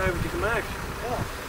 over to commercial. Yeah.